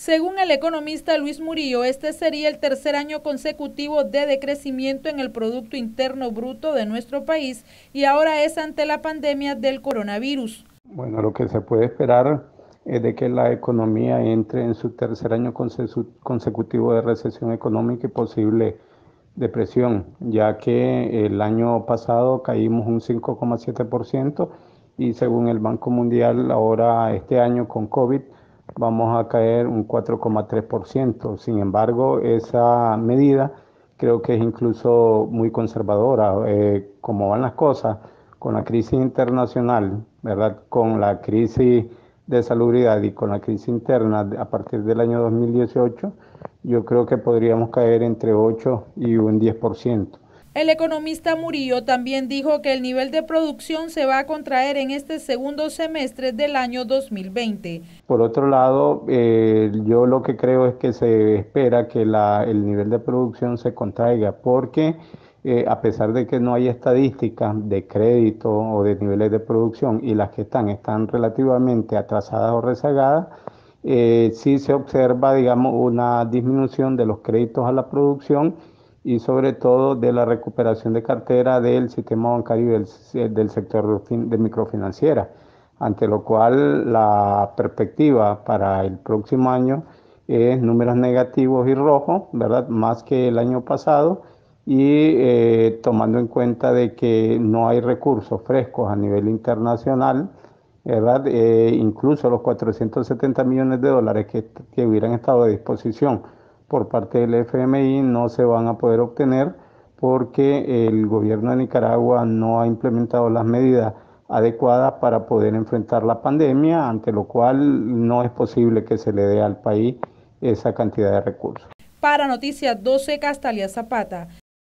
Según el economista Luis Murillo, este sería el tercer año consecutivo de decrecimiento en el Producto Interno Bruto de nuestro país y ahora es ante la pandemia del coronavirus. Bueno, lo que se puede esperar es de que la economía entre en su tercer año consecutivo de recesión económica y posible depresión, ya que el año pasado caímos un 5,7% y según el Banco Mundial, ahora este año con COVID, vamos a caer un 4,3%. Sin embargo, esa medida creo que es incluso muy conservadora. Eh, como van las cosas, con la crisis internacional, ¿verdad? con la crisis de salubridad y con la crisis interna a partir del año 2018, yo creo que podríamos caer entre 8 y un 10%. El economista Murillo también dijo que el nivel de producción se va a contraer en este segundo semestre del año 2020. Por otro lado, eh, yo lo que creo es que se espera que el nivel de producción se contraiga porque eh, a pesar de que no hay estadísticas de crédito o de niveles de producción y las que están están relativamente atrasadas o rezagadas, eh, sí se observa, digamos, una disminución de los créditos a la producción y sobre todo de la recuperación de cartera del sistema bancario y del, sector de microfinanciera, ante lo cual la perspectiva para el próximo año es números negativos y rojos, ¿verdad? Más que el año pasado y eh, tomando en cuenta de que no hay recursos frescos a nivel internacional, ¿verdad? Eh, incluso los 470 millones de dólares que, que hubieran estado a disposición por parte del FMI no se van a poder obtener porque el gobierno de Nicaragua no ha implementado las medidas adecuadas para poder enfrentar la pandemia, ante lo cual no es posible que se le dé al país esa cantidad de recursos. Para Noticias 12, Castalia Zapata.